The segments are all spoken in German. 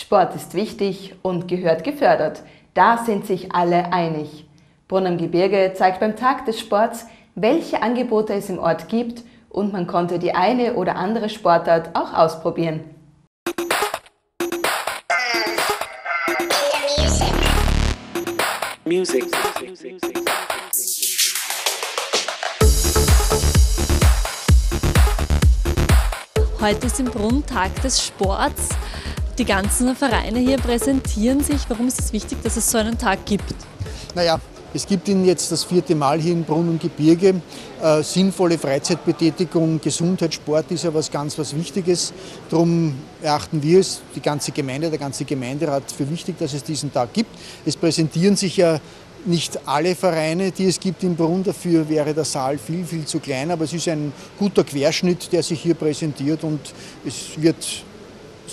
Sport ist wichtig und gehört gefördert. Da sind sich alle einig. Brunn am Gebirge zeigt beim Tag des Sports, welche Angebote es im Ort gibt und man konnte die eine oder andere Sportart auch ausprobieren. Music. Heute ist im Brunn Tag des Sports. Die ganzen Vereine hier präsentieren sich. Warum ist es wichtig, dass es so einen Tag gibt? Naja, es gibt ihn jetzt das vierte Mal hier in Brunn und Gebirge. Äh, sinnvolle Freizeitbetätigung, Gesundheit, Sport ist ja was ganz was Wichtiges. Darum erachten wir es, die ganze Gemeinde, der ganze Gemeinderat für wichtig, dass es diesen Tag gibt. Es präsentieren sich ja nicht alle Vereine, die es gibt in Brunn. Dafür wäre der Saal viel, viel zu klein. Aber es ist ein guter Querschnitt, der sich hier präsentiert und es wird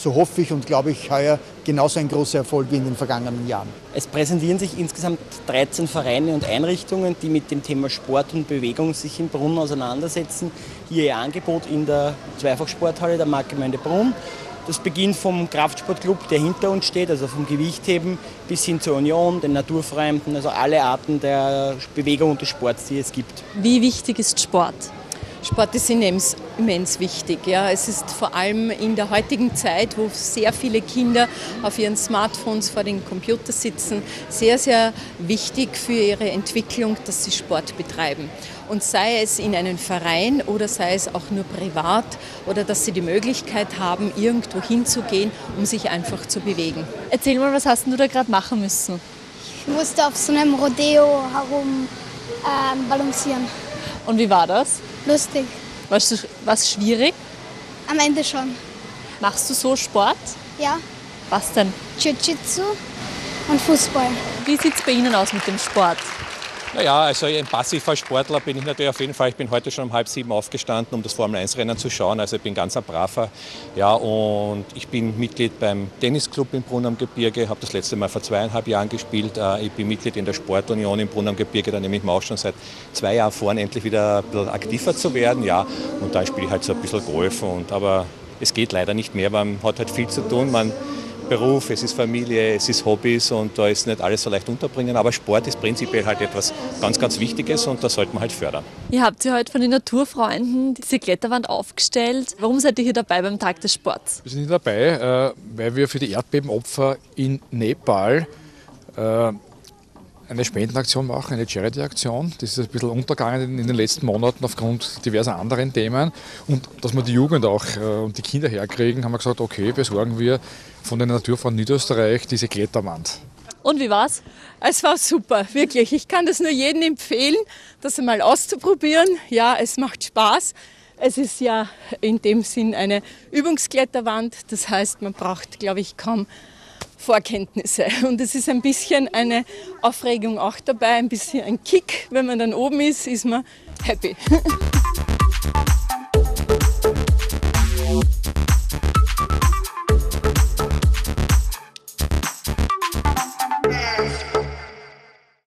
so hoffe ich und glaube ich, heuer genauso ein großer Erfolg wie in den vergangenen Jahren. Es präsentieren sich insgesamt 13 Vereine und Einrichtungen, die mit dem Thema Sport und Bewegung sich in Brunn auseinandersetzen. Hier ihr Angebot in der Zweifachsporthalle der Marktgemeinde Brunn. Das beginnt vom Kraftsportclub, der hinter uns steht, also vom Gewichtheben, bis hin zur Union, den Naturfremden, also alle Arten der Bewegung und des Sports, die es gibt. Wie wichtig ist Sport? Sport ist immens, immens wichtig. Ja. Es ist vor allem in der heutigen Zeit, wo sehr viele Kinder auf ihren Smartphones vor den Computer sitzen, sehr, sehr wichtig für ihre Entwicklung, dass sie Sport betreiben. Und sei es in einem Verein oder sei es auch nur privat oder dass sie die Möglichkeit haben, irgendwo hinzugehen, um sich einfach zu bewegen. Erzähl mal, was hast du da gerade machen müssen? Ich musste auf so einem Rodeo herum ähm, balancieren. Und wie war das? Lustig. War es schwierig? Am Ende schon. Machst du so Sport? Ja. Was denn? Jiu-Jitsu und Fußball. Wie sieht es bei Ihnen aus mit dem Sport? Naja, also ein passiver Sportler bin ich natürlich auf jeden Fall. Ich bin heute schon um halb sieben aufgestanden, um das Formel-1-Rennen zu schauen. Also ich bin ganz ein braver. Ja, und ich bin Mitglied beim Tennisclub in Brunn am Gebirge, habe das letzte Mal vor zweieinhalb Jahren gespielt. Äh, ich bin Mitglied in der Sportunion in Brunn am Gebirge, da nehme ich mir auch schon seit zwei Jahren vor, endlich wieder aktiver zu werden. Ja, und da spiele ich halt so ein bisschen Golf. Und, aber es geht leider nicht mehr, man hat halt viel zu tun. Man Beruf, es ist Familie, es ist Hobbys und da ist nicht alles so leicht unterbringen. Aber Sport ist prinzipiell halt etwas ganz, ganz Wichtiges und das sollte man halt fördern. Ihr habt ja heute von den Naturfreunden diese Kletterwand aufgestellt. Warum seid ihr hier dabei beim Tag des Sports? Wir sind hier dabei, äh, weil wir für die Erdbebenopfer in Nepal äh, eine Spendenaktion machen, eine Charity-Aktion. Das ist ein bisschen untergegangen in den letzten Monaten aufgrund diverser anderen Themen. Und dass wir die Jugend auch äh, und die Kinder herkriegen, haben wir gesagt, okay, besorgen wir von der Natur von Niederösterreich diese Kletterwand. Und wie war's? Es war super, wirklich. Ich kann das nur jedem empfehlen, das einmal auszuprobieren. Ja, es macht Spaß. Es ist ja in dem Sinn eine Übungskletterwand. Das heißt, man braucht, glaube ich, kaum Vorkenntnisse. Und es ist ein bisschen eine Aufregung auch dabei, ein bisschen ein Kick. Wenn man dann oben ist, ist man happy.